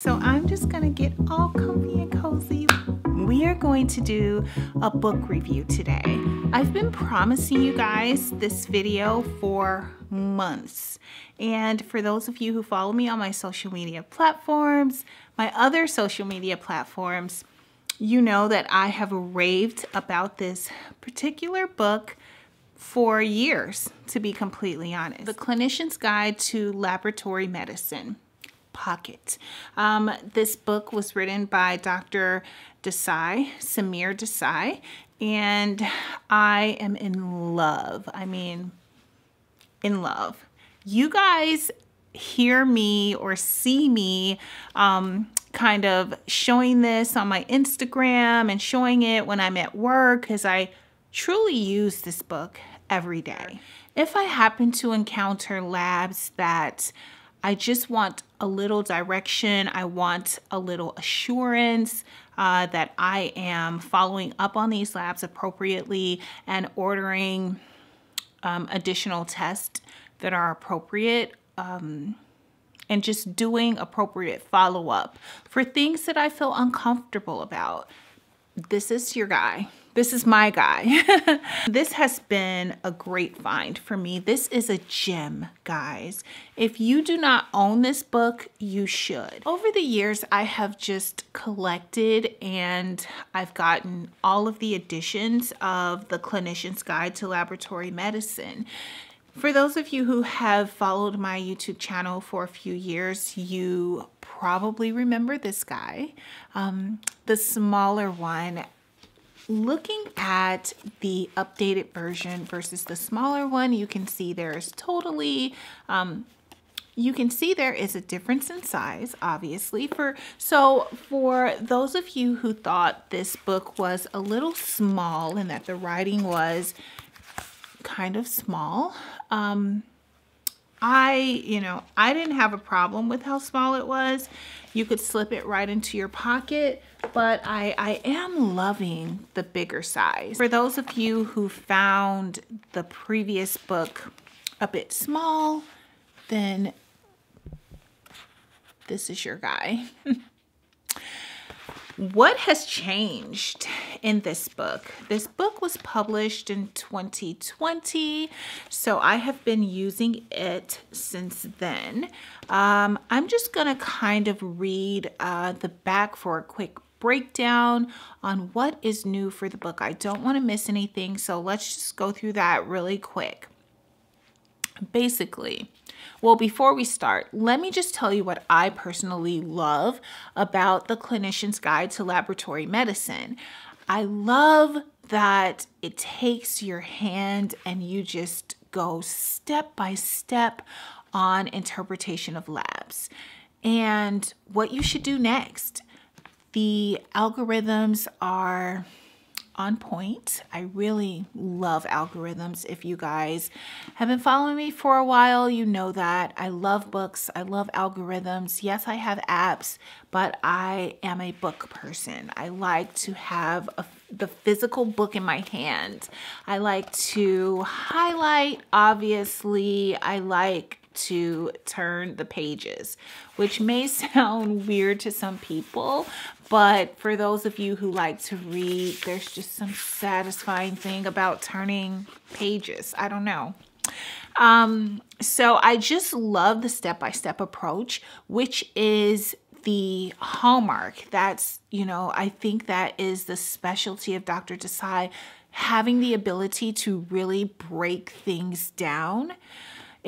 So I'm just gonna get all comfy and cozy. We are going to do a book review today. I've been promising you guys this video for months. And for those of you who follow me on my social media platforms, my other social media platforms, you know that I have raved about this particular book for years, to be completely honest. The Clinician's Guide to Laboratory Medicine pocket. Um, this book was written by Dr. Desai, Samir Desai, and I am in love. I mean, in love. You guys hear me or see me um, kind of showing this on my Instagram and showing it when I'm at work because I truly use this book every day. If I happen to encounter labs that I just want a little direction. I want a little assurance uh, that I am following up on these labs appropriately and ordering um, additional tests that are appropriate. Um, and just doing appropriate follow up for things that I feel uncomfortable about. This is your guy. This is my guy. this has been a great find for me. This is a gem, guys. If you do not own this book, you should. Over the years, I have just collected and I've gotten all of the editions of the Clinician's Guide to Laboratory Medicine. For those of you who have followed my YouTube channel for a few years, you probably remember this guy. Um, the smaller one looking at the updated version versus the smaller one, you can see there's totally, um, you can see there is a difference in size, obviously. For So for those of you who thought this book was a little small and that the writing was kind of small, um, I, you know, I didn't have a problem with how small it was. You could slip it right into your pocket, but I, I am loving the bigger size. For those of you who found the previous book a bit small, then this is your guy. What has changed in this book? This book was published in 2020, so I have been using it since then. Um, I'm just to kind of read uh, the back for a quick breakdown on what is new for the book. I don't want to miss anything, so let's just go through that really quick. Basically, well, before we start, let me just tell you what I personally love about the Clinician's Guide to Laboratory Medicine. I love that it takes your hand and you just go step by step on interpretation of labs and what you should do next. The algorithms are on point. I really love algorithms. If you guys have been following me for a while, you know that. I love books. I love algorithms. Yes, I have apps, but I am a book person. I like to have a, the physical book in my hand. I like to highlight, obviously. I like to turn the pages, which may sound weird to some people, but for those of you who like to read, there's just some satisfying thing about turning pages. I don't know. Um, so I just love the step-by-step -step approach, which is the hallmark. That's, you know, I think that is the specialty of Dr. Desai, having the ability to really break things down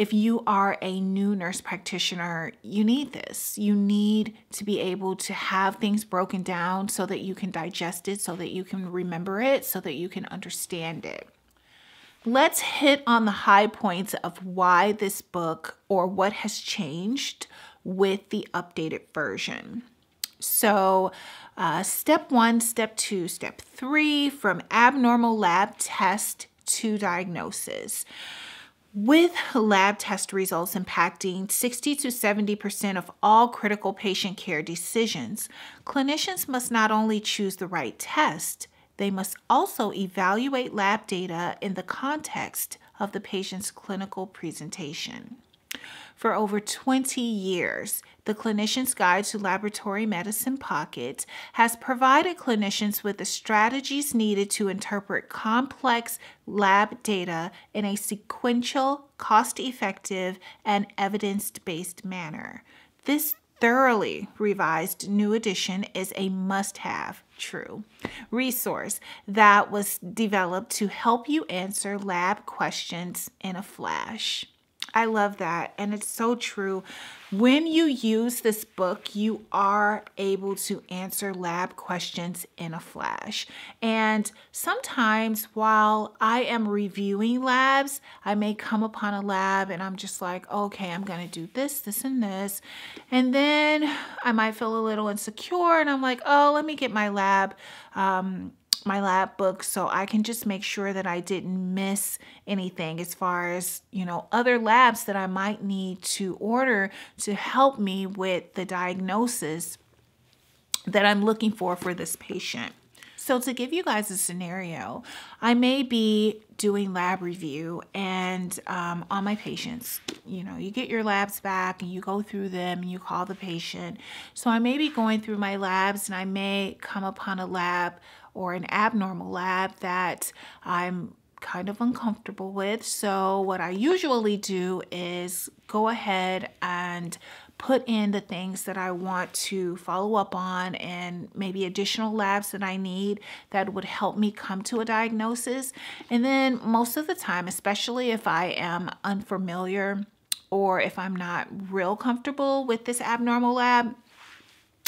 if you are a new nurse practitioner, you need this. You need to be able to have things broken down so that you can digest it, so that you can remember it, so that you can understand it. Let's hit on the high points of why this book or what has changed with the updated version. So, uh, step one, step two, step three from abnormal lab test to diagnosis. With lab test results impacting 60 to 70% of all critical patient care decisions, clinicians must not only choose the right test, they must also evaluate lab data in the context of the patient's clinical presentation. For over 20 years, the Clinician's Guide to Laboratory Medicine Pocket has provided clinicians with the strategies needed to interpret complex lab data in a sequential, cost effective, and evidence based manner. This thoroughly revised new edition is a must have true resource that was developed to help you answer lab questions in a flash. I love that. And it's so true. When you use this book, you are able to answer lab questions in a flash. And sometimes while I am reviewing labs, I may come upon a lab and I'm just like, okay, I'm going to do this, this, and this. And then I might feel a little insecure and I'm like, oh, let me get my lab um, my lab book so I can just make sure that I didn't miss anything as far as, you know, other labs that I might need to order to help me with the diagnosis that I'm looking for for this patient. So to give you guys a scenario, I may be doing lab review and um, on my patients, you know, you get your labs back and you go through them and you call the patient. So I may be going through my labs and I may come upon a lab or an abnormal lab that I'm kind of uncomfortable with. So what I usually do is go ahead and put in the things that I want to follow up on and maybe additional labs that I need that would help me come to a diagnosis. And then most of the time, especially if I am unfamiliar or if I'm not real comfortable with this abnormal lab,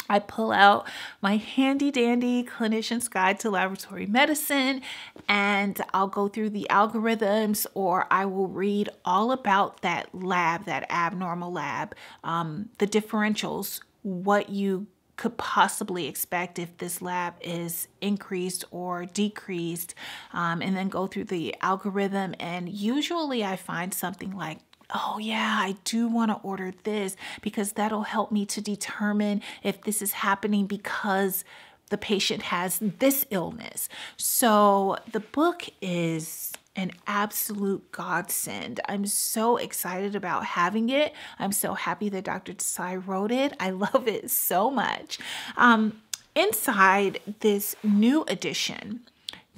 I pull out my handy dandy clinician's guide to laboratory medicine and I'll go through the algorithms or I will read all about that lab, that abnormal lab, um, the differentials, what you could possibly expect if this lab is increased or decreased, um, and then go through the algorithm. And usually I find something like oh yeah, I do want to order this because that'll help me to determine if this is happening because the patient has this illness. So the book is an absolute godsend. I'm so excited about having it. I'm so happy that Dr. Desai wrote it. I love it so much. Um, inside this new edition,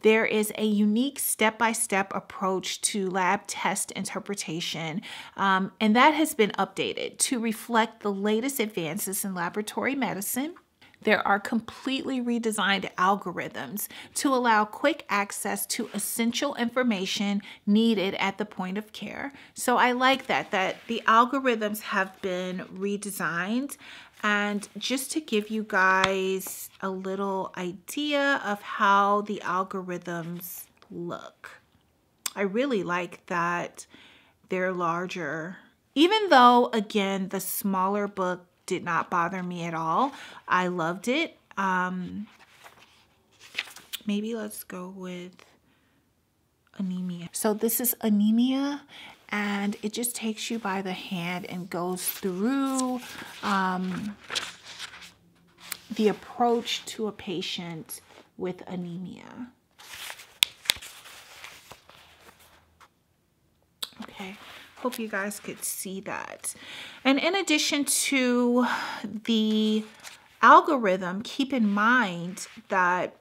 there is a unique step by step approach to lab test interpretation, um, and that has been updated to reflect the latest advances in laboratory medicine. There are completely redesigned algorithms to allow quick access to essential information needed at the point of care. So I like that, that the algorithms have been redesigned and just to give you guys a little idea of how the algorithms look. I really like that they're larger. Even though, again, the smaller book did not bother me at all. I loved it. Um, maybe let's go with anemia. So this is anemia and it just takes you by the hand and goes through um, the approach to a patient with anemia. Okay, hope you guys could see that. And in addition to the algorithm, keep in mind that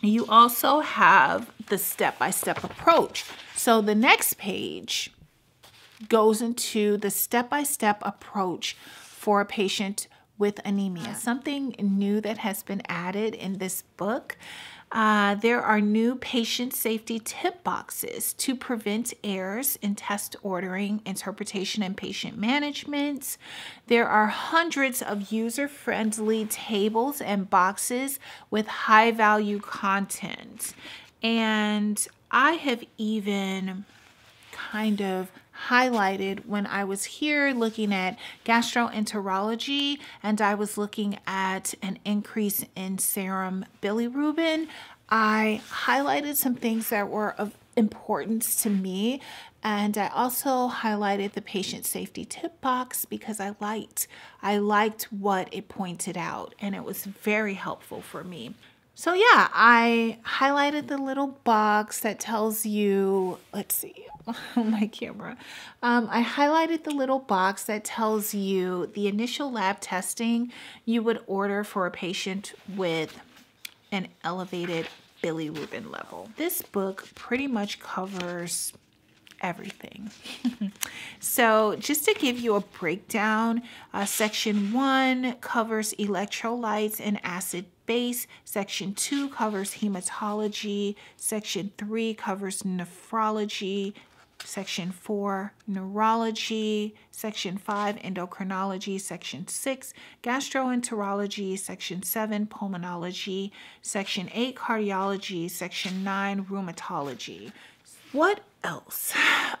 you also have the step-by-step -step approach. So the next page goes into the step-by-step -step approach for a patient with anemia. Something new that has been added in this book uh, there are new patient safety tip boxes to prevent errors in test ordering, interpretation, and patient management. There are hundreds of user friendly tables and boxes with high value content. And I have even kind of highlighted when I was here looking at gastroenterology and I was looking at an increase in serum bilirubin. I highlighted some things that were of importance to me and I also highlighted the patient safety tip box because I liked I liked what it pointed out and it was very helpful for me. So yeah, I highlighted the little box that tells you, let's see, my camera. Um, I highlighted the little box that tells you the initial lab testing you would order for a patient with an elevated bilirubin level. This book pretty much covers everything. so just to give you a breakdown, uh, section one covers electrolytes and acid base. Section two covers hematology. Section three covers nephrology. Section 4, Neurology, Section 5, Endocrinology, Section 6, Gastroenterology, Section 7, Pulmonology, Section 8, Cardiology, Section 9, Rheumatology. What else?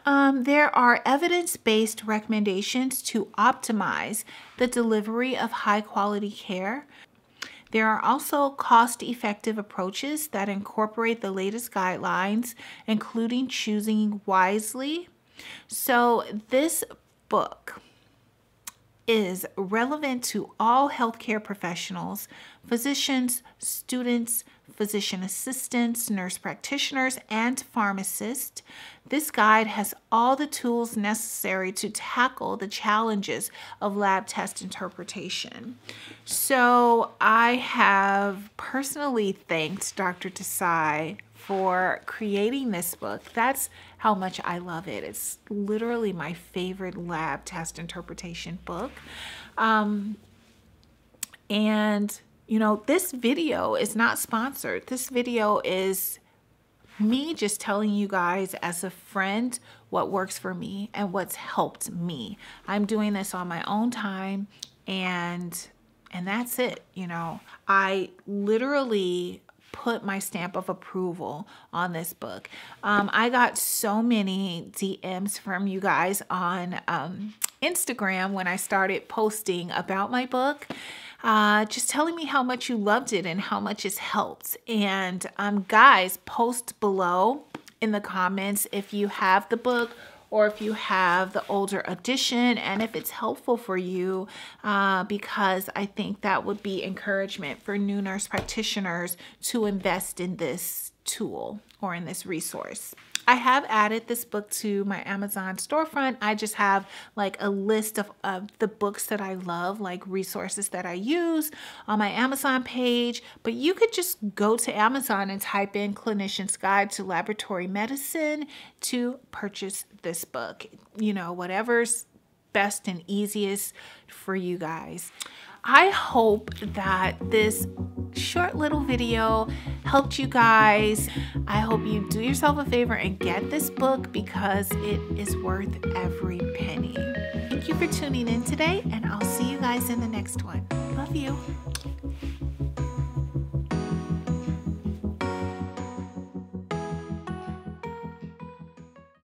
Um, there are evidence based recommendations to optimize the delivery of high quality care. There are also cost effective approaches that incorporate the latest guidelines, including choosing wisely. So, this book is relevant to all healthcare professionals, physicians, students, physician assistants, nurse practitioners, and pharmacists. This guide has all the tools necessary to tackle the challenges of lab test interpretation. So I have personally thanked Dr. Desai for creating this book. That's how much I love it. It's literally my favorite lab test interpretation book. Um, and you know, this video is not sponsored. This video is me just telling you guys as a friend what works for me and what's helped me. I'm doing this on my own time and and that's it, you know. I literally put my stamp of approval on this book. Um, I got so many DMs from you guys on um, Instagram when I started posting about my book uh, just telling me how much you loved it and how much it's helped. And um, guys, post below in the comments if you have the book or if you have the older edition and if it's helpful for you uh, because I think that would be encouragement for new nurse practitioners to invest in this tool or in this resource. I have added this book to my Amazon storefront. I just have like a list of, of the books that I love, like resources that I use on my Amazon page. But you could just go to Amazon and type in Clinician's Guide to Laboratory Medicine to purchase this book. You know, whatever's best and easiest for you guys. I hope that this short little video helped you guys. I hope you do yourself a favor and get this book because it is worth every penny. Thank you for tuning in today, and I'll see you guys in the next one. Love you.